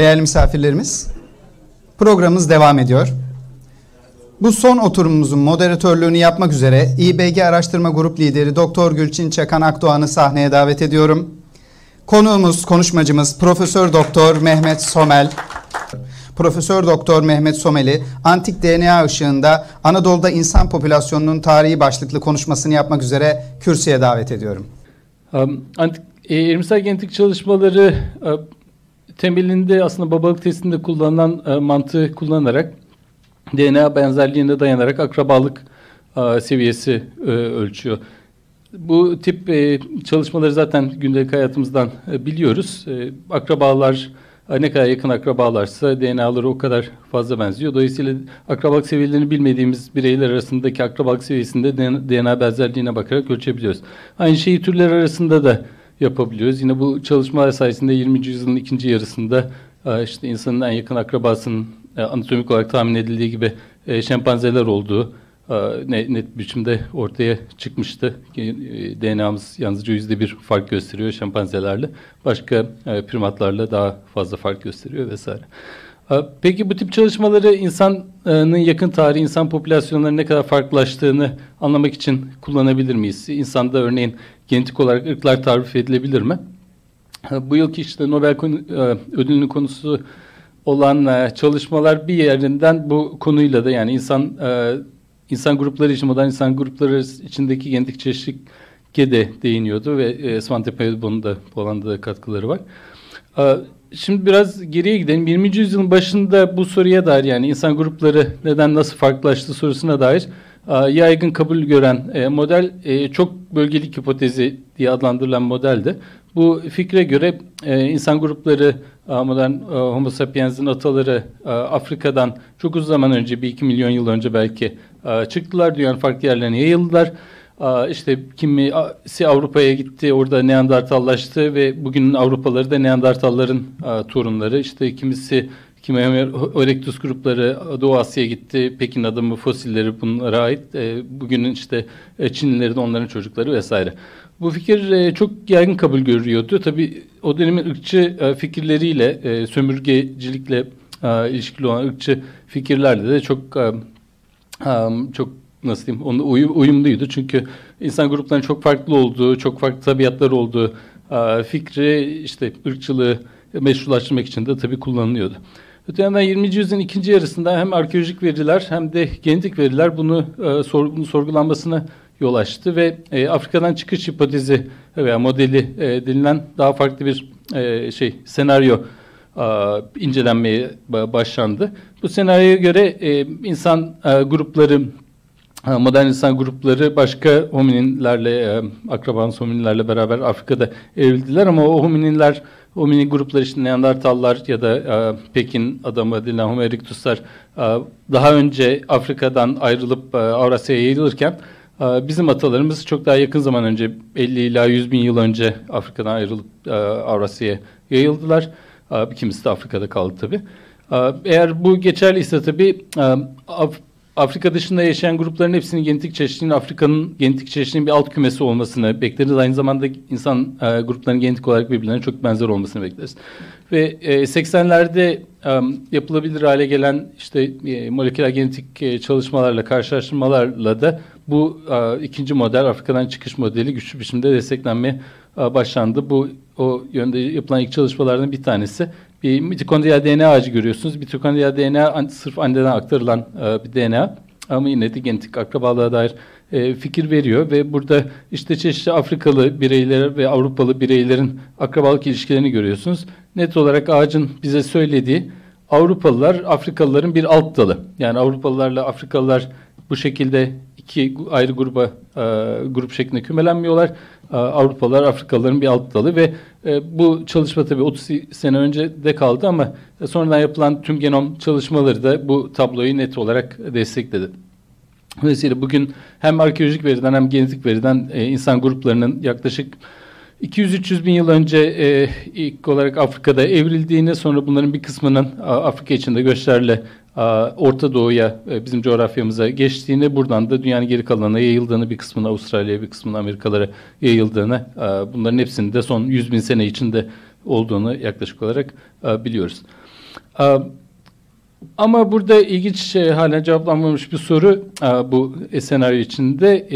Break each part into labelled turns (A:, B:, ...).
A: Değerli misafirlerimiz, programımız devam ediyor. Bu son oturumumuzun moderatörlüğünü yapmak üzere İBG Araştırma Grup Lideri Doktor Gülçin Çakan Akdoğan'ı sahneye davet ediyorum. Konuğumuz, konuşmacımız Profesör Doktor Mehmet Somel. Profesör Doktor Mehmet Someli antik DNA ışığında Anadolu'da insan popülasyonunun tarihi başlıklı konuşmasını yapmak üzere kürsüye davet ediyorum.
B: Um, antik, e, genetik çalışmaları e, temelinde aslında babalık testinde kullanılan e, mantığı kullanarak DNA benzerliğine dayanarak akrabalık e, seviyesi e, ölçüyor. Bu tip e, çalışmaları zaten gündelik hayatımızdan e, biliyoruz. E, akrabalar e, ne kadar yakın akrabalarsa DNA'ları o kadar fazla benziyor. Dolayısıyla akrabalık seviyelerini bilmediğimiz bireyler arasındaki akrabalık seviyesinde DNA benzerliğine bakarak ölçebiliyoruz. Aynı şeyi türler arasında da yapabiliyoruz. Yine bu çalışmalar sayesinde 20. yüzyılın ikinci yarısında e, işte insanın en yakın akrabasının e, anatomik olarak tahmin edildiği gibi şempanzeler olduğu net biçimde ortaya çıkmıştı. DNA'mız yalnızca yüzde bir fark gösteriyor şempanzelerle. Başka primatlarla daha fazla fark gösteriyor vesaire. Peki bu tip çalışmaları insanın yakın tarihi, insan popülasyonlarının ne kadar farklılaştığını anlamak için kullanabilir miyiz? İnsanda örneğin genetik olarak ırklar tarif edilebilir mi? Bu yılki işte Nobel ödülünün konusu olan çalışmalar bir yerinden bu konuyla da yani insan insan grupları için, modern insan grupları içindeki genetik çeşitlilik'e de değiniyordu ve e, Svante Pääbo'nun da bu alanda da katkıları var. Şimdi biraz geriye gidelim. 20. yüzyılın başında bu soruya dair yani insan grupları neden nasıl farklılaştı sorusuna dair e, yaygın kabul gören e, model e, çok bölgelik hipotezi diye adlandırılan modeldi. Bu fikre göre insan grupları modern Homo sapiens'in ataları Afrika'dan çok uzun zaman önce bir iki milyon yıl önce belki çıktılar. Dünyanın farklı yerlerine yayıldılar. İşte kimisi Avrupa'ya gitti, orada Neandertallaştı ve bugünün Avrupaları da Neandertalların torunları. İşte kimisi kimi Erectus grupları Doğu Asya'ya gitti. Pekin adamı fosilleri bunlara ait. E, bugünün işte e, Çinlileri de onların çocukları vesaire. Bu fikir e, çok yaygın kabul görüyordu. Tabii o dönemin ırkçı e, fikirleriyle, sömürgecilikle ilişkili olan ırkçı fikirlerle de çok çok nasıl diyeyim onunla uyum, uyumluydu. Çünkü insan gruplarının çok farklı olduğu, çok farklı tabiatlar olduğu e, fikri işte ırkçılığı meşrulaştırmak için de tabii kullanılıyordu. Öte yandan 20. yüzyılın ikinci yarısında hem arkeolojik veriler hem de genetik veriler bunu, e, sor, bunu sorgulanmasına yol açtı ve e, Afrika'dan çıkış hipotezi veya modeli e, denilen daha farklı bir e, şey senaryo e, incelenmeye başlandı. Bu senaryoya göre e, insan e, grupları modern insan grupları başka homininlerle, e, akrabanız homininlerle beraber Afrika'da evrildiler ama o homininler, hominin grupları işte Neandertallar ya da e, Pekin adamı denilen Homo erectuslar e, daha önce Afrika'dan ayrılıp Avrasya'ya yayılırken bizim atalarımız çok daha yakın zaman önce 50 ila 100 bin yıl önce Afrika'dan ayrılıp Avrasya'ya yayıldılar. Kimisi de Afrika'da kaldı tabii. Eğer bu geçerliyse tabii Afrika dışında yaşayan grupların hepsinin genetik çeşitliliğinin Afrika'nın genetik çeşitliliğinin bir alt kümesi olmasını bekleriz. Aynı zamanda insan e, gruplarının genetik olarak birbirlerine çok benzer olmasını bekleriz. Ve e, 80'lerde e, yapılabilir hale gelen işte e, moleküler genetik e, çalışmalarla, karşılaştırmalarla da bu e, ikinci model Afrika'dan çıkış modeli güçlü biçimde desteklenmeye e, başlandı. Bu o yönde yapılan ilk çalışmalardan bir tanesi bir mitokondriyal DNA ağacı görüyorsunuz. Mitokondriyal DNA sırf anneden aktarılan e, bir DNA ama yine de genetik akrabalığa dair e, fikir veriyor ve burada işte çeşitli Afrikalı bireyler ve Avrupalı bireylerin akrabalık ilişkilerini görüyorsunuz. Net olarak ağacın bize söylediği Avrupalılar Afrikalıların bir alt dalı. Yani Avrupalılarla Afrikalılar bu şekilde iki ayrı gruba e, grup şeklinde kümelenmiyorlar. E, Avrupalılar Afrikalıların bir alt dalı ve e, bu çalışma tabii 30 sene önce de kaldı ama sonradan yapılan tüm genom çalışmaları da bu tabloyu net olarak destekledi. Dolayısıyla bugün hem arkeolojik veriden hem genetik veriden e, insan gruplarının yaklaşık 200-300 bin yıl önce e, ilk olarak Afrika'da evrildiğini sonra bunların bir kısmının Afrika içinde göçlerle Orta Doğu'ya e, bizim coğrafyamıza geçtiğini buradan da dünyanın geri kalanına yayıldığını bir kısmına Avustralya'ya bir kısmına Amerikalara yayıldığını bunların hepsinin de son 100 bin sene içinde olduğunu yaklaşık olarak biliyoruz. E, ama burada ilginç şey hala cevaplanmamış bir soru e, bu senaryo içinde.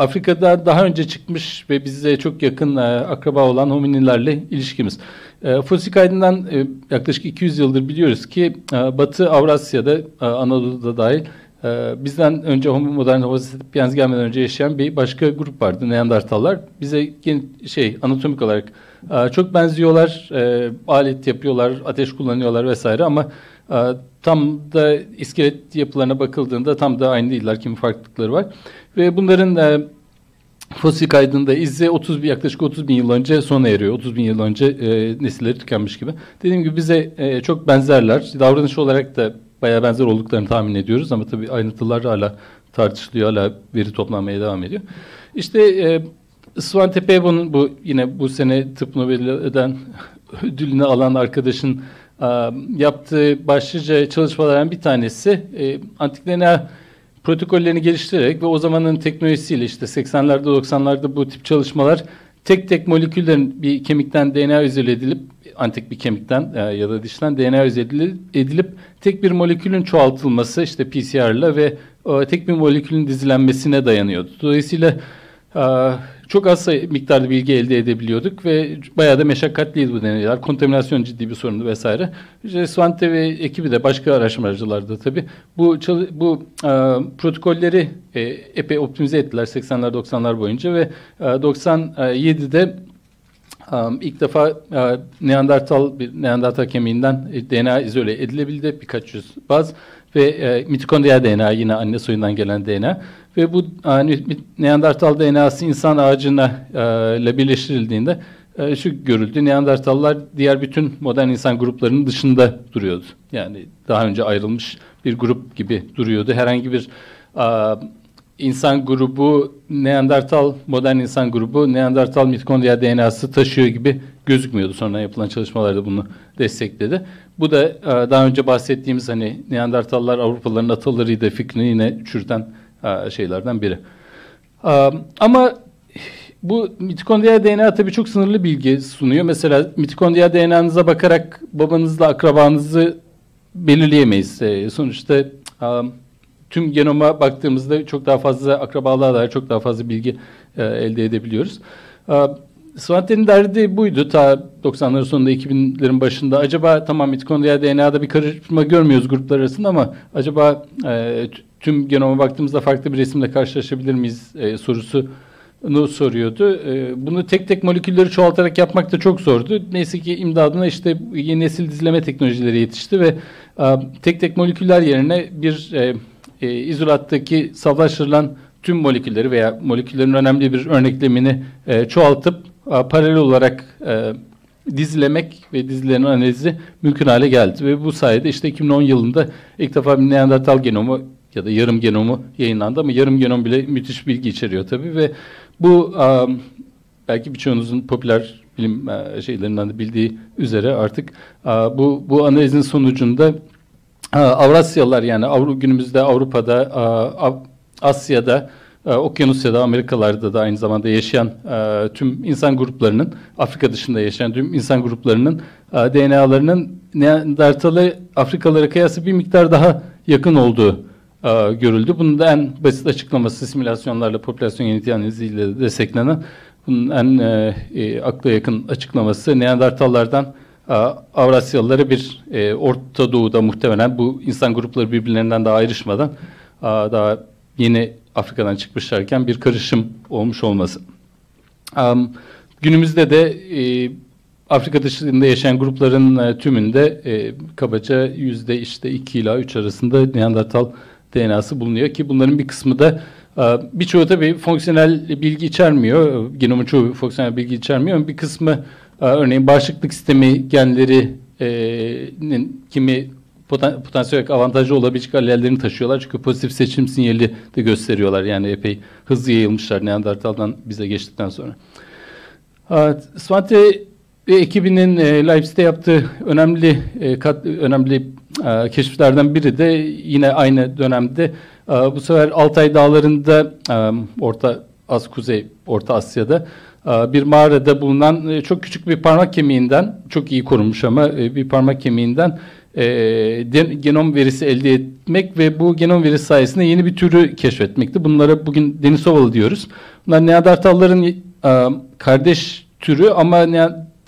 B: Afrika'da daha önce çıkmış ve bize çok yakın e, akraba olan hominilerle ilişkimiz. E, fosil kaydından e, yaklaşık 200 yıldır biliyoruz ki e, Batı Avrasya'da, e, Anadolu'da dahil e, bizden önce Homo modern Homo sapiens gelmeden önce yaşayan bir başka grup vardı Neandertallar. Bize şey anatomik olarak e, çok benziyorlar, e, alet yapıyorlar, ateş kullanıyorlar vesaire ama tam da iskelet yapılarına bakıldığında tam da aynı değiller, kimi farklılıkları var. Ve bunların e, fosil kaydında izi 30 yaklaşık 30 bin yıl önce sona eriyor. 30 bin yıl önce e, nesilleri tükenmiş gibi. Dediğim gibi bize e, çok benzerler. Davranış olarak da bayağı benzer olduklarını tahmin ediyoruz ama tabii ayrıntılar hala tartışılıyor, hala veri toplanmaya devam ediyor. İşte e, Svante Pebo'nun bu yine bu sene tıp Nobel'den ödülünü alan arkadaşın yaptığı başlıca çalışmalardan bir tanesi e, antik DNA protokollerini geliştirerek ve o zamanın teknolojisiyle işte 80'lerde 90'larda bu tip çalışmalar tek tek moleküllerin bir kemikten DNA izole edilip antik bir kemikten e, ya da dişten DNA izole edilip tek bir molekülün çoğaltılması işte PCR'la ve e, tek bir molekülün dizilenmesine dayanıyordu. Dolayısıyla çok az miktarda bilgi elde edebiliyorduk ve bayağı da meşakkatliydi bu deneyler. Kontaminasyon ciddi bir sorundu vesaire. İşte Swante ve ekibi de başka araştırmacılar da tabii bu bu e, protokolleri e, epey optimize ettiler 80'ler 90'lar boyunca ve e, 97'de Um, ilk defa uh, Neandertal bir Neandertal kemiğinden e, DNA izole edilebildi birkaç yüz baz ve e, mitokondriyal DNA yine anne soyundan gelen DNA ve bu yani, Neandertal DNA'sı insan ağacına e, ile birleştirildiğinde e, şu görüldü. Neandertallar diğer bütün modern insan gruplarının dışında duruyordu. Yani daha önce ayrılmış bir grup gibi duruyordu. Herhangi bir e, insan grubu Neandertal, modern insan grubu Neandertal mitokondriyal DNA'sı taşıyor gibi gözükmüyordu. Sonra yapılan çalışmalarda bunu destekledi. Bu da e, daha önce bahsettiğimiz hani Neandertallar Avrupalıların atalarıydı fikrini yine çürüten şeylerden biri. E, ama bu mitokondriyal DNA tabii çok sınırlı bilgi sunuyor. Mesela mitokondriyal DNA'nıza bakarak babanızla akrabanızı belirleyemeyiz. Sonuçta tüm genoma baktığımızda çok daha fazla akrabalığa dair çok daha fazla bilgi e, elde edebiliyoruz. E, Svante'nin derdi buydu ta 90'ların sonunda 2000'lerin başında. Acaba tamam mitokondriyal DNA'da bir karışma görmüyoruz gruplar arasında ama acaba e, tüm genoma baktığımızda farklı bir resimle karşılaşabilir miyiz e, sorusu soruyordu. E, bunu tek tek molekülleri çoğaltarak yapmak da çok zordu. Neyse ki imdadına işte yeni nesil dizileme teknolojileri yetişti ve e, tek tek moleküller yerine bir e, e, izolattaki saflaştırılan tüm molekülleri veya moleküllerin önemli bir örneklemini e, çoğaltıp e, paralel olarak e, dizilemek ve dizilerin analizi mümkün hale geldi. Ve bu sayede işte 2010 yılında ilk defa bir Neandertal genomu ya da yarım genomu yayınlandı ama yarım genom bile müthiş bilgi içeriyor tabii ve bu e, belki birçoğunuzun popüler bilim e, şeylerinden de bildiği üzere artık e, bu bu analizin sonucunda Avrasyalılar yani Avru, günümüzde Avrupa'da, Asya'da, Okyanusya'da, Amerikalarda da aynı zamanda yaşayan tüm insan gruplarının, Afrika dışında yaşayan tüm insan gruplarının DNA'larının Neandertal'e Afrikalılara kıyası bir miktar daha yakın olduğu görüldü. Bunun da en basit açıklaması simülasyonlarla popülasyon genetiği analiziyle desteklenen bunun en e, e, akla yakın açıklaması Neandertallardan Avrasyalıları bir e, Orta Doğu'da muhtemelen bu insan grupları birbirlerinden daha ayrışmadan a, daha yeni Afrika'dan çıkmışlarken bir karışım olmuş olması. Um, günümüzde de e, Afrika dışında yaşayan grupların e, tümünde e, kabaca yüzde işte 2 ila 3 arasında Neandertal DNA'sı bulunuyor ki bunların bir kısmı da e, birçoğu tabii fonksiyonel bilgi içermiyor. Genomun çoğu fonksiyonel bilgi içermiyor. Bir kısmı ee, örneğin bağışıklık sistemi genlerinin kimi poten, potansiyel olarak avantajlı olabilecek allellerini taşıyorlar. Çünkü pozitif seçim sinyali de gösteriyorlar. Yani epey hızlı yayılmışlar Neandertal'dan bize geçtikten sonra. Svante ve ekibinin e, Leipzig'te yaptığı önemli e, kat, önemli e, keşiflerden biri de yine aynı dönemde e, bu sefer Altay Dağları'nda e, Orta Az Kuzey Orta Asya'da ee, bir mağarada bulunan e, çok küçük bir parmak kemiğinden, çok iyi korunmuş ama e, bir parmak kemiğinden e, genom verisi elde etmek ve bu genom verisi sayesinde yeni bir türü keşfetmekti. Bunlara bugün Denisovalı diyoruz. Bunlar Neandertalların e, kardeş türü ama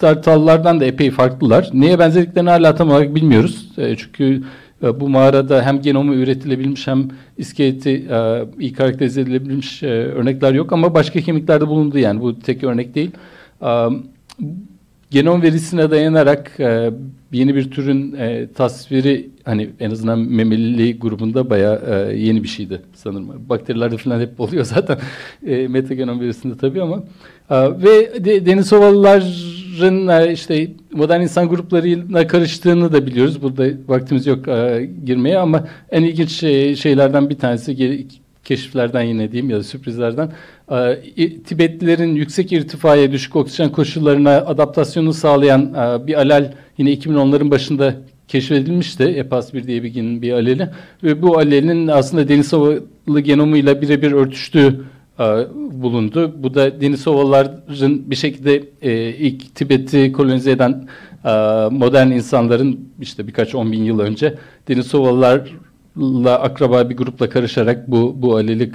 B: Neandertallardan da epey farklılar. Neye benzediklerini hala tam olarak bilmiyoruz. E, çünkü e, bu mağarada hem genomu üretilebilmiş hem iskeleti e, iyi karakterize edilebilmiş örnekler yok ama başka kemiklerde bulundu yani bu tek örnek değil. Genom verisine dayanarak yeni bir türün tasviri hani en azından memelili grubunda bayağı e, yeni bir şeydi sanırım. Bakterilerde falan hep oluyor zaten metagenom verisinde tabii ama ve de, e, işte modern insan gruplarıyla karıştığını da biliyoruz. Burada vaktimiz yok e, girmeye ama en ilginç şey, şeylerden bir tanesi keşiflerden yine diyeyim ya da sürprizlerden e, Tibetlilerin yüksek irtifaya düşük oksijen koşullarına adaptasyonu sağlayan bir alel yine 2010'ların başında keşfedilmişti. EPAS-1 diye bir genin bir aleli ve bu alelin aslında deniz havalı genomuyla birebir örtüştüğü bulundu. Bu da deniz havaların bir şekilde ilk Tibet'i kolonize eden modern insanların işte birkaç on bin yıl önce deniz havalılarla akraba bir grupla karışarak bu bu alelik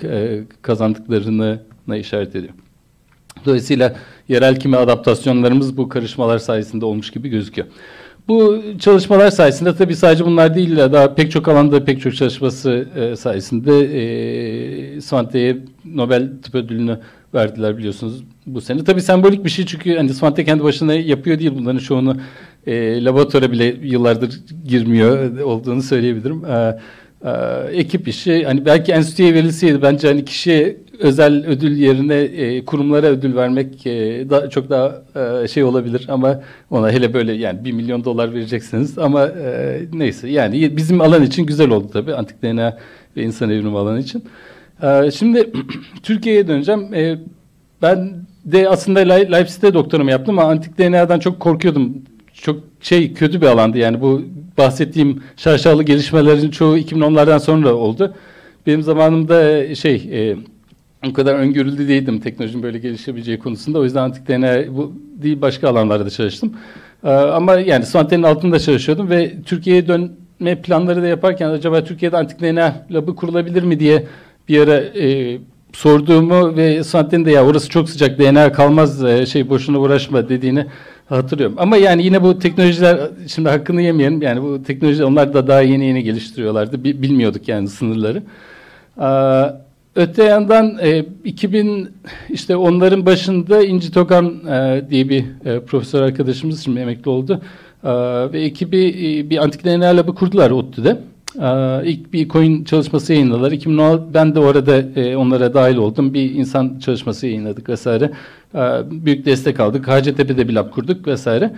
B: kazandıklarını işaret ediyor. Dolayısıyla yerel kimi adaptasyonlarımız bu karışmalar sayesinde olmuş gibi gözüküyor. Bu çalışmalar sayesinde tabii sadece bunlar değil daha pek çok alanda pek çok çalışması e, sayesinde e, Svante'ye Nobel Tıp Ödülünü verdiler biliyorsunuz bu sene. Tabii sembolik bir şey çünkü hani Svante kendi başına yapıyor değil bunların çoğunu e, laboratuvara bile yıllardır girmiyor olduğunu söyleyebilirim. E, e, ekip işi hani belki enstitüye verilseydi bence hani kişiye özel ödül yerine e, kurumlara ödül vermek e, daha çok daha e, şey olabilir ama ona hele böyle yani bir milyon dolar vereceksiniz ama e, neyse yani bizim alan için güzel oldu tabii antik DNA ve insan evrimi alanı için. E, şimdi Türkiye'ye döneceğim. E, ben de aslında Leipzig'te doktorumu yaptım ama antik DNA'dan çok korkuyordum. Çok şey kötü bir alandı yani bu bahsettiğim şaşalı gelişmelerin çoğu 2010'lardan sonra oldu. Benim zamanımda şey e, o kadar öngörülü değildim teknolojinin böyle gelişebileceği konusunda. O yüzden antik DNA bu değil başka alanlarda da çalıştım. Ee, ama yani Svante'nin altında çalışıyordum ve Türkiye'ye dönme planları da yaparken acaba Türkiye'de antik DNA labı kurulabilir mi diye bir ara e, sorduğumu ve Svante'nin de ya orası çok sıcak DNA kalmaz e, şey boşuna uğraşma dediğini hatırlıyorum. Ama yani yine bu teknolojiler şimdi hakkını yemeyelim. Yani bu teknoloji onlar da daha yeni yeni geliştiriyorlardı. Bilmiyorduk yani sınırları. Ee, Öte yandan e, 2000 işte onların başında İnci Tokan e, diye bir e, profesör arkadaşımız şimdi emekli oldu. E, ve ekibi e, bir antik DNA labı kurdular ODTÜ'de. E, ilk bir coin çalışması yayınladılar. 2016 ben de orada e, onlara dahil oldum. Bir insan çalışması yayınladık vesaire. E, büyük destek aldık. Hacettepe'de bir lab kurduk vesaire.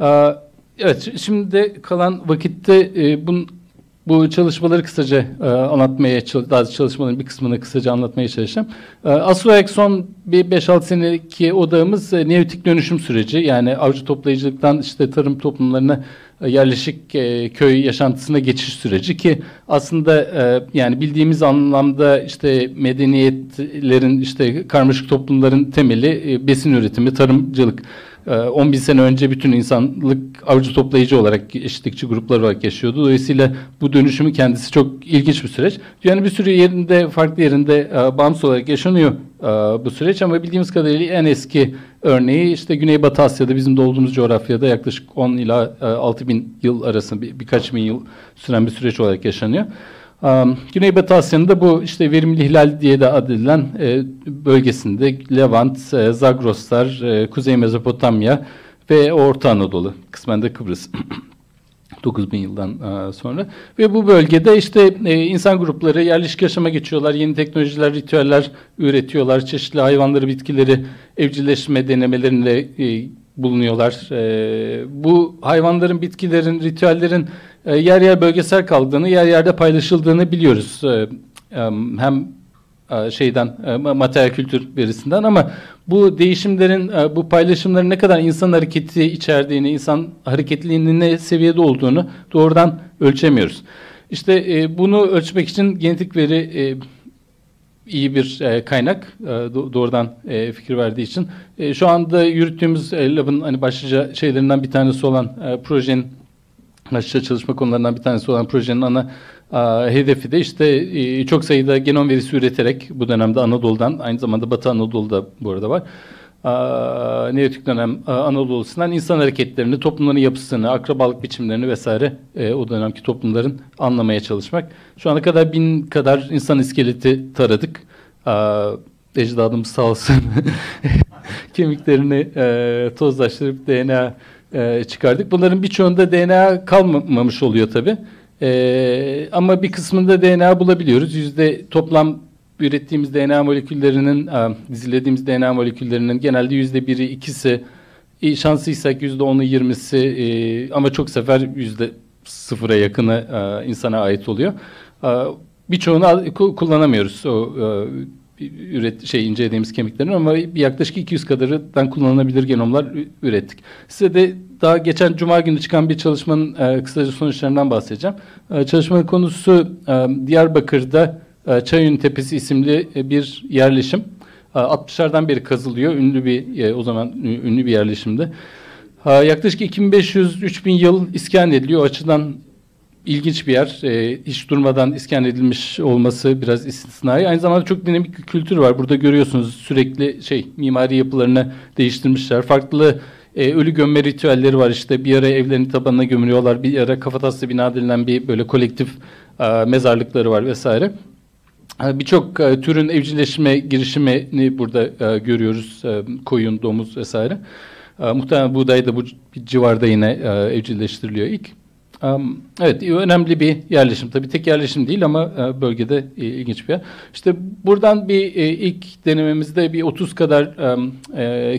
B: E, evet şimdi kalan vakitte e, bunun bu çalışmaları kısaca e, anlatmaya, daha çalışmaların bir kısmını kısaca anlatmaya çalışacağım. E, Asıl son bir 5-6 seneki odağımız e, neolitik dönüşüm süreci. Yani avcı toplayıcılıktan işte tarım toplumlarına e, yerleşik e, köy yaşantısına geçiş süreci ki aslında e, yani bildiğimiz anlamda işte medeniyetlerin işte karmaşık toplumların temeli e, besin üretimi, tarımcılık. 10 ee, bin sene önce bütün insanlık avcı toplayıcı olarak eşitlikçi gruplar olarak yaşıyordu. Dolayısıyla bu dönüşümü kendisi çok ilginç bir süreç. Yani bir sürü yerinde, farklı yerinde e, bağımsız olarak yaşanıyor e, bu süreç ama bildiğimiz kadarıyla en eski örneği işte Güneybatı Asya'da bizim de olduğumuz coğrafyada yaklaşık 10 ila 6 e, bin yıl arasında bir, birkaç bin yıl süren bir süreç olarak yaşanıyor. Güneybatı Asya'nın da bu işte verimli hilal diye de adedilen e, bölgesinde Levant, e, Zagroslar, e, Kuzey Mezopotamya ve Orta Anadolu, kısmen de Kıbrıs. 9000 yıldan sonra ve bu bölgede işte insan grupları yerleşik yaşama geçiyorlar, yeni teknolojiler, ritüeller üretiyorlar, çeşitli hayvanları, bitkileri evcilleşme denemelerinde bulunuyorlar. Bu hayvanların, bitkilerin, ritüellerin e, yer yer bölgesel kaldığını, yer yerde paylaşıldığını biliyoruz. E, hem e, şeyden materyal kültür verisinden ama bu değişimlerin bu paylaşımların ne kadar insan hareketi içerdiğini, insan hareketliliğinin ne seviyede olduğunu doğrudan ölçemiyoruz. İşte bunu ölçmek için genetik veri iyi bir kaynak doğrudan fikir verdiği için. şu anda yürüttüğümüz labın hani başlıca şeylerinden bir tanesi olan projenin aşıca çalışma konularından bir tanesi olan projenin ana a, hedefi de işte e, çok sayıda genom verisi üreterek bu dönemde Anadolu'dan aynı zamanda Batı Anadolu'da bu arada var. A, Neolitik dönem a, Anadolu'sundan insan hareketlerini, toplumların yapısını, akrabalık biçimlerini vesaire e, o dönemki toplumların anlamaya çalışmak. Şu ana kadar bin kadar insan iskeleti taradık. A, ecdadımız sağ olsun kemiklerini e, tozlaştırıp DNA e, çıkardık. Bunların birçoğunda DNA kalmamış oluyor tabi. E, ama bir kısmında DNA bulabiliyoruz. Yüzde toplam ürettiğimiz DNA moleküllerinin, e, dizilediğimiz DNA moleküllerinin genelde yüzde biri, ikisi, e, şanslıysak yüzde onu, yirmisi e, ama çok sefer yüzde sıfıra yakını e, insana ait oluyor. E, birçoğunu kullanamıyoruz. O e, üret şey incelediğimiz kemiklerin ama yaklaşık 200 kadarından kullanılabilir genomlar ürettik. Size de daha geçen cuma günü çıkan bir çalışmanın e, kısaca sonuçlarından bahsedeceğim. E, çalışmanın konusu e, Diyarbakır'da e, Çayın Tepesi isimli e, bir yerleşim. E, 60'lardan beri kazılıyor. Ünlü bir e, o zaman ünlü bir yerleşimde. E, yaklaşık 2500-3000 yıl iskan ediliyor. O açıdan ilginç bir yer. E, hiç durmadan iskan edilmiş olması biraz istisnai. Aynı zamanda çok dinamik bir kültür var. Burada görüyorsunuz sürekli şey mimari yapılarını değiştirmişler. Farklı e, ölü gömme ritüelleri var. İşte bir ara evlerin tabanına gömülüyorlar. Bir ara kafataslı bina denilen bir böyle kolektif e, mezarlıkları var vesaire. E, Birçok e, türün evcilleşme girişimini burada e, görüyoruz. E, koyun, domuz vesaire. E, muhtemelen buğday da bu civarda yine e, evcilleştiriliyor ilk. Evet, önemli bir yerleşim. Tabii tek yerleşim değil ama e, bölgede e, ilginç bir yer. İşte buradan bir e, ilk denememizde bir 30 kadar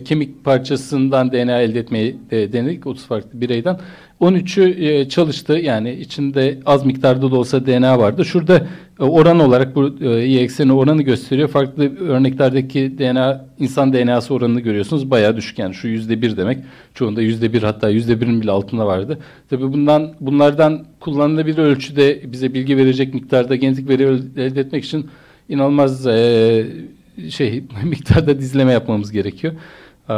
B: kemik parçasından DNA elde etmeyi denedik. 30 farklı bireyden. 13'ü çalıştı. Yani içinde az miktarda da olsa DNA vardı. Şurada oran olarak bu y ekseni oranı gösteriyor. Farklı örneklerdeki DNA insan DNA'sı oranını görüyorsunuz. Bayağı düşük yani şu yüzde bir demek. Çoğunda yüzde bir hatta yüzde birin bile altında vardı. Tabii bundan bunlardan kullanılabilir ölçüde bize bilgi verecek miktarda genetik veri elde etmek için inanılmaz e, şey miktarda dizleme yapmamız gerekiyor. E,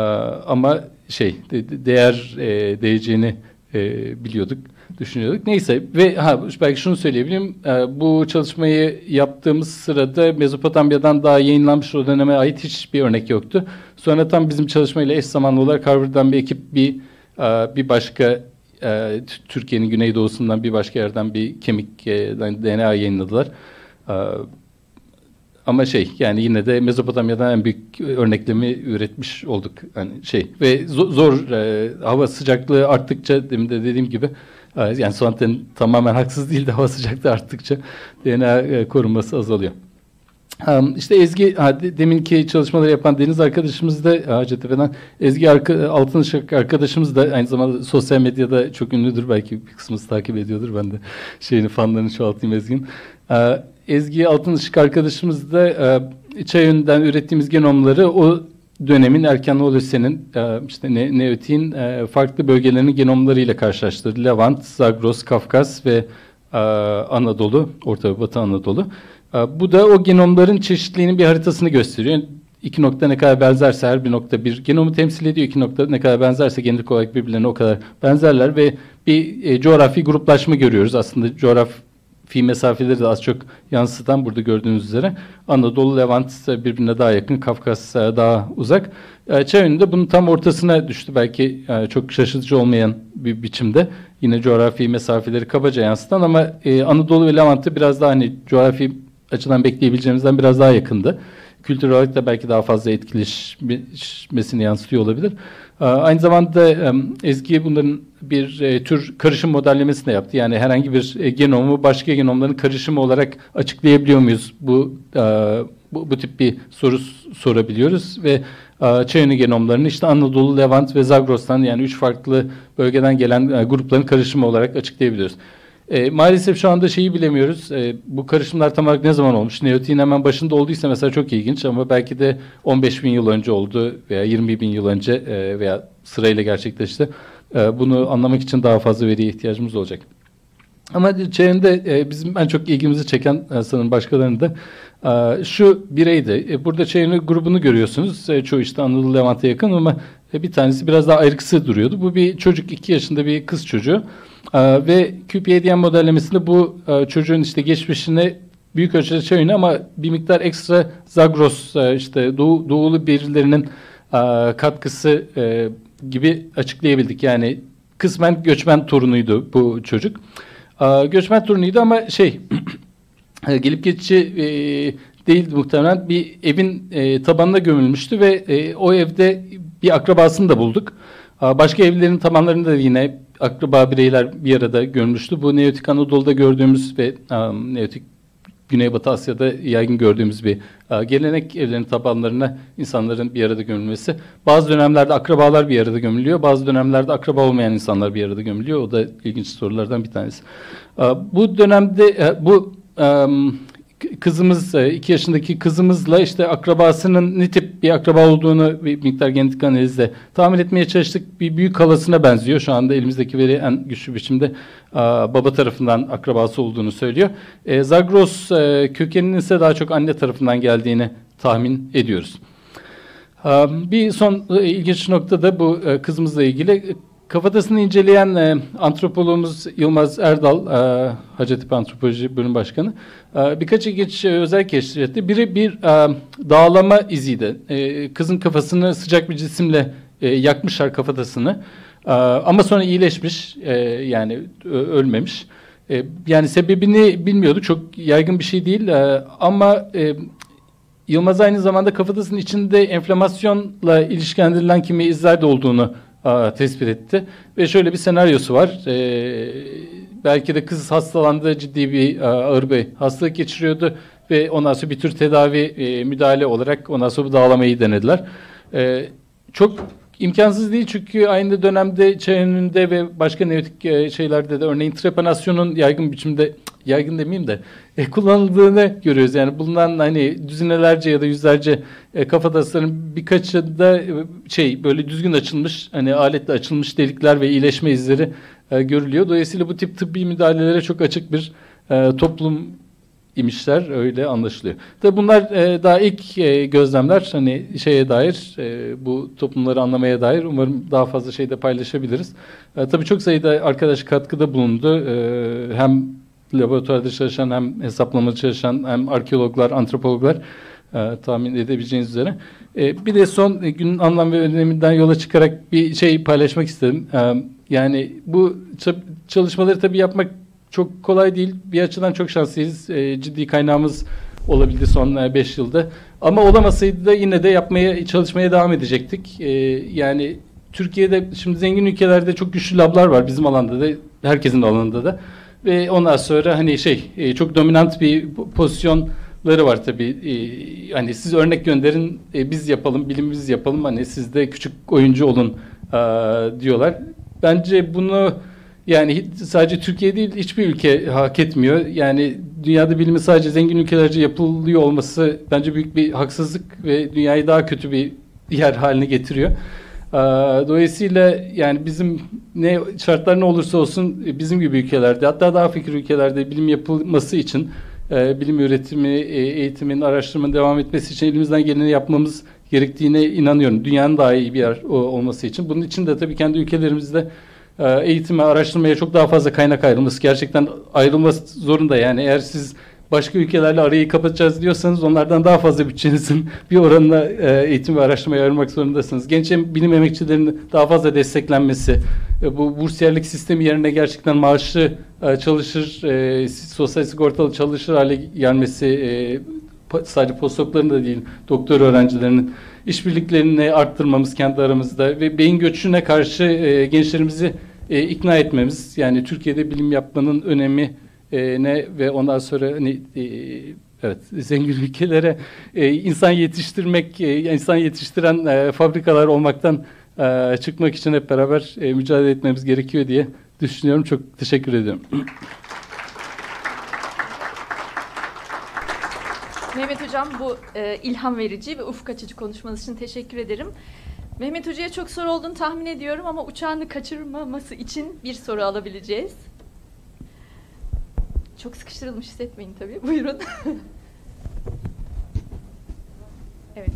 B: ama şey de, değer e, değeceğini e, biliyorduk düşünüyorduk. Neyse ve ha belki şunu söyleyebilirim. E, bu çalışmayı yaptığımız sırada Mezopotamya'dan daha yayınlanmış o döneme ait hiçbir örnek yoktu. Sonra tam bizim çalışmayla eş zamanlı olarak Harvard'dan bir ekip bir e, bir başka e, Türkiye'nin güneydoğusundan bir başka yerden bir kemik e, DNA yayınladılar. E, ama şey yani yine de Mezopotamya'dan en büyük örneklemi üretmiş olduk. Yani şey ve zor, zor e, hava sıcaklığı arttıkça demin de dediğim gibi yani Suanten tamamen haksız değil de hava sıcaklığı arttıkça DNA e, korunması azalıyor. İşte Ezgi, deminki çalışmaları yapan Deniz arkadaşımız da Hacettepe'den Ezgi arka, Altınışık arkadaşımız da aynı zamanda sosyal medyada çok ünlüdür. Belki bir kısmınız takip ediyordur. Ben de şeyini fanlarını çoğaltayım Ezgi'nin. Ezgi Altınışık arkadaşımız da Çayön'den ürettiğimiz genomları o dönemin erken Holosen'in e, işte ne, Neotik'in e, farklı bölgelerinin genomlarıyla karşılaştırdı. Levant, Zagros, Kafkas ve e, Anadolu, Orta ve Batı Anadolu. Bu da o genomların çeşitliliğinin bir haritasını gösteriyor. İki nokta ne kadar benzerse her bir nokta bir genomu temsil ediyor. İki nokta ne kadar benzerse genetik olarak birbirlerine o kadar benzerler ve bir e, coğrafi gruplaşma görüyoruz. Aslında coğraf fi mesafeleri de az çok yansıtan burada gördüğünüz üzere. Anadolu, Levant birbirine daha yakın, Kafkas daha uzak. E, Çay de bunun tam ortasına düştü. Belki e, çok şaşırtıcı olmayan bir biçimde. Yine coğrafi mesafeleri kabaca yansıtan ama e, Anadolu ve Levant'ı biraz daha hani coğrafi açıdan bekleyebileceğimizden biraz daha yakındı. Kültürel olarak da belki daha fazla etkileşmesini yansıtıyor olabilir. Aynı zamanda Ezgi bunların bir e, tür karışım modellemesini de yaptı. Yani herhangi bir e, genomu başka genomların karışımı olarak açıklayabiliyor muyuz? Bu bu, bu tip bir soru sorabiliyoruz ve Çayını genomlarını işte Anadolu, Levant ve Zagros'tan yani üç farklı bölgeden gelen e, grupların karışımı olarak açıklayabiliyoruz. E, maalesef şu anda şeyi bilemiyoruz. E, bu karışımlar tam olarak ne zaman olmuş? Neotin hemen başında olduysa mesela çok ilginç ama belki de 15 bin yıl önce oldu veya 20 bin yıl önce e, veya sırayla gerçekleşti. E, bunu anlamak için daha fazla veriye ihtiyacımız olacak. Ama çevrende e, bizim en çok ilgimizi çeken e, sanırım başkalarını da e, şu bireydi. E, burada çevre grubunu görüyorsunuz. E, çoğu işte Anadolu Levant'a yakın ama E, bir tanesi biraz daha ayrıksı duruyordu. Bu bir çocuk, iki yaşında bir kız çocuğu. E, ve QPADM modellemesinde bu e, çocuğun işte geçmişini büyük ölçüde çayını ama bir miktar ekstra Zagros e, işte doğu, doğulu birilerinin e, katkısı gibi açıklayabildik. Yani kısmen göçmen torunuydu bu çocuk. Göçmen torunuydu ama şey gelip geçici değildi muhtemelen. Bir evin e, tabanına gömülmüştü ve o evde bir akrabasını da bulduk. Başka evlerin tabanlarında da yine akraba bireyler bir arada görmüştü. Bu Neotik Anadolu'da gördüğümüz ve Neotik Güneybatı Asya'da yaygın gördüğümüz bir gelenek evlerin tabanlarına insanların bir arada gömülmesi. Bazı dönemlerde akrabalar bir arada gömülüyor. Bazı dönemlerde akraba olmayan insanlar bir arada gömülüyor. O da ilginç sorulardan bir tanesi. Bu dönemde bu kızımız, e, iki yaşındaki kızımızla işte akrabasının ne tip bir akraba olduğunu bir miktar genetik analizle tahmin etmeye çalıştık. Bir büyük halasına benziyor. Şu anda elimizdeki veri en güçlü biçimde baba tarafından akrabası olduğunu söylüyor. E, Zagros e, kökeninin ise daha çok anne tarafından geldiğini tahmin ediyoruz. Bir son ilginç nokta da bu kızımızla ilgili. Kafatasını inceleyen e, antropoloğumuz Yılmaz Erdal, e, Hacettepe Antropoloji Bölüm Başkanı, e, birkaç ilginç e, özellik keşfetti. Biri bir e, dağlama iziydi. E, kızın kafasını sıcak bir cisimle e, yakmışlar kafatasını. E, ama sonra iyileşmiş, e, yani ölmemiş. E, yani sebebini bilmiyorduk, çok yaygın bir şey değil. E, ama e, Yılmaz aynı zamanda kafatasının içinde enflamasyonla ilişkilendirilen kimi izler de olduğunu tespit etti. Ve şöyle bir senaryosu var. Ee, belki de kız hastalandı, ciddi bir a, ağır bir hastalık geçiriyordu ve ondan sonra bir tür tedavi e, müdahale olarak ondan sonra bu dağlamayı denediler. Ee, çok imkansız değil çünkü aynı dönemde önünde ve başka neotik e, şeylerde de örneğin trepanasyonun yaygın biçimde yaygın demeyeyim de e, kullanıldığını görüyoruz. Yani bulunan hani düzinelerce ya da yüzlerce e, kafatasların birkaçı da e, şey böyle düzgün açılmış hani aletle açılmış delikler ve iyileşme izleri e, görülüyor. Dolayısıyla bu tip tıbbi müdahalelere çok açık bir e, toplum imişler öyle anlaşılıyor. Tabi bunlar e, daha ilk e, gözlemler hani şeye dair e, bu toplumları anlamaya dair umarım daha fazla şeyde paylaşabiliriz. E, tabii çok sayıda arkadaş katkıda bulundu. E, hem laboratuvarda çalışan hem hesaplamada çalışan hem arkeologlar, antropologlar e, tahmin edebileceğiniz üzere. E, bir de son e, günün anlam ve öneminden yola çıkarak bir şey paylaşmak istedim. E, yani bu çalışmaları tabii yapmak çok kolay değil. Bir açıdan çok şanslıyız. E, ciddi kaynağımız olabildi son 5 yılda. Ama olamasaydı da yine de yapmaya çalışmaya devam edecektik. E, yani Türkiye'de şimdi zengin ülkelerde çok güçlü lablar var bizim alanda da herkesin alanında da ve ondan sonra hani şey e, çok dominant bir pozisyonları var tabii. E, hani siz örnek gönderin e, biz yapalım bilimimiz yapalım hani siz de küçük oyuncu olun e, diyorlar. Bence bunu yani sadece Türkiye değil hiçbir ülke hak etmiyor. Yani dünyada bilimi sadece zengin ülkelerce yapılıyor olması bence büyük bir haksızlık ve dünyayı daha kötü bir yer haline getiriyor. Dolayısıyla yani bizim ne şartlar ne olursa olsun bizim gibi ülkelerde hatta daha fikir ülkelerde bilim yapılması için bilim üretimi, eğitimin, araştırmanın devam etmesi için elimizden geleni yapmamız gerektiğine inanıyorum. Dünyanın daha iyi bir yer olması için. Bunun için de tabii kendi ülkelerimizde eğitime, araştırmaya çok daha fazla kaynak ayrılması gerçekten ayrılması zorunda. Yani eğer siz başka ülkelerle arayı kapatacağız diyorsanız onlardan daha fazla bütçenizin bir oranına e, eğitim ve araştırmaya ayırmak zorundasınız. Genç bilim emekçilerinin daha fazla desteklenmesi, e, bu bursiyerlik sistemi yerine gerçekten maaşlı e, çalışır, sosyal sigortalı çalışır hale gelmesi, sadece postdokların da değil, doktor öğrencilerinin işbirliklerini arttırmamız kendi aramızda ve beyin göçüne karşı e, gençlerimizi e, ikna etmemiz, yani Türkiye'de bilim yapmanın önemi e, ne ve ondan sonra hani e, evet zengin ülkelere e, insan yetiştirmek, e, insan yetiştiren e, fabrikalar olmaktan e, çıkmak için hep beraber e, mücadele etmemiz gerekiyor diye düşünüyorum. Çok teşekkür ediyorum.
C: Mehmet Hocam bu e, ilham verici ve ufuk açıcı konuşmanız için teşekkür ederim. Mehmet Hoca'ya çok soru olduğunu tahmin ediyorum ama uçağını kaçırmaması için bir soru alabileceğiz. Çok sıkıştırılmış hissetmeyin tabii. Buyurun. evet.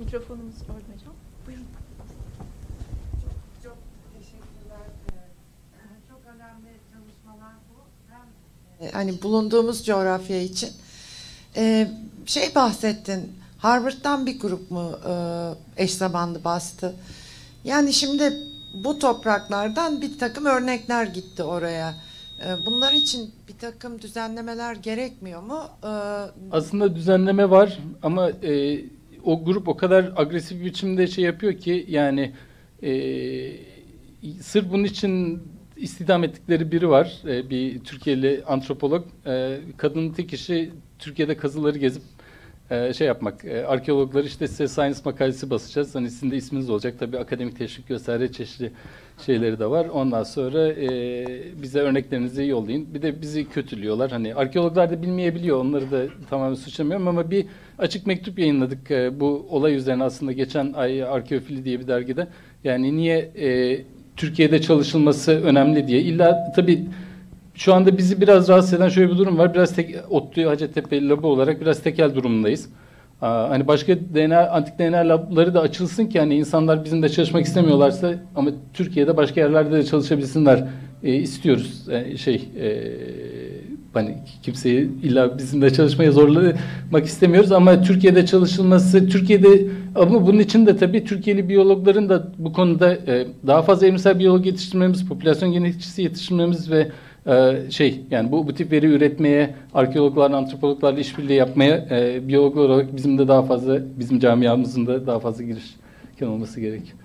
C: Mikrofonumuz orada hocam. Buyurun.
D: Yani bulunduğumuz coğrafya için ee, şey bahsettin, Harvard'dan bir grup mu e, eş zamanlı bastı? Yani şimdi bu topraklardan bir takım örnekler gitti oraya. Ee, bunlar için bir takım düzenlemeler gerekmiyor mu? Ee,
B: Aslında düzenleme var ama e, o grup o kadar agresif bir biçimde şey yapıyor ki yani e, sırf bunun için istihdam ettikleri biri var. E, bir Türkiye'li antropolog. E, kadının tek işi Türkiye'de kazıları gezip e, şey yapmak. E, arkeologlar işte size science makalesi basacağız. Hani sizin de isminiz olacak. Tabii akademik teşvik vesaire çeşitli şeyleri de var. Ondan sonra e, bize örneklerinizi yollayın. Bir de bizi kötülüyorlar. Hani arkeologlar da bilmeyebiliyor. Onları da tamamen suçlamıyorum ama bir açık mektup yayınladık e, bu olay üzerine aslında geçen ay Arkeofili diye bir dergide. Yani niye e, Türkiye'de çalışılması önemli diye. İlla tabii şu anda bizi biraz rahatsız eden şöyle bir durum var. Biraz tek, ODTÜ Hacettepe labı olarak biraz tekel durumundayız. Aa, hani başka DNA, antik DNA labları da açılsın ki hani insanlar bizimle çalışmak istemiyorlarsa ama Türkiye'de başka yerlerde de çalışabilsinler e, istiyoruz. E, şey e, hani kimseyi illa bizimle çalışmaya zorlamak istemiyoruz ama Türkiye'de çalışılması, Türkiye'de ama bunun için de tabii Türkiye'li biyologların da bu konuda e, daha fazla evrimsel biyolog yetiştirmemiz, popülasyon genetikçisi yetiştirmemiz ve e, şey yani bu bu tip veri üretmeye, arkeologlarla, antropologlarla işbirliği yapmaya e, biyologlar olarak bizim de daha fazla bizim camiamızın da daha fazla girişken olması gerekiyor.